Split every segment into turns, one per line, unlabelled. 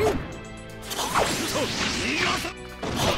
Oh! 逃がさ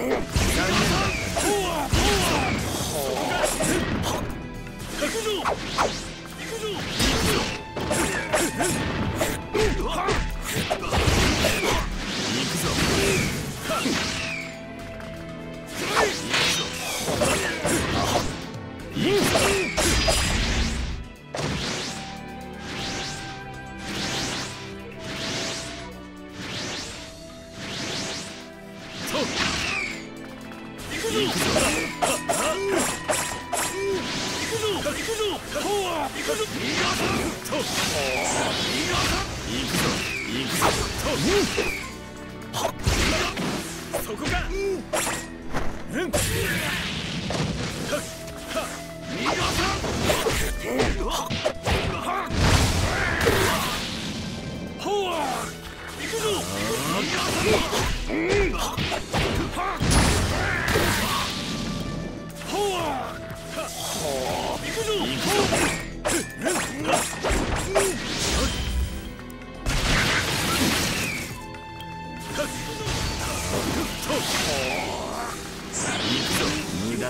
Yeah. 行くぞ Oh!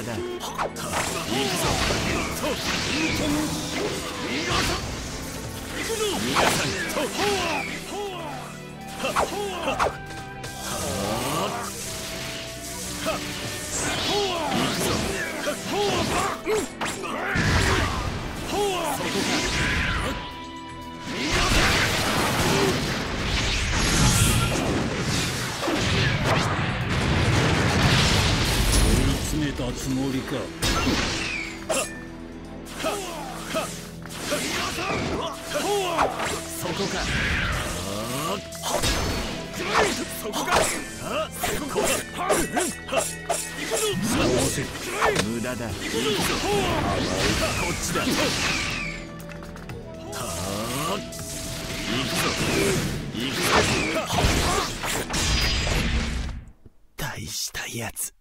だ。た行くぞ。つもりか。そこか。そこか。無駄だこっちだ大したやつ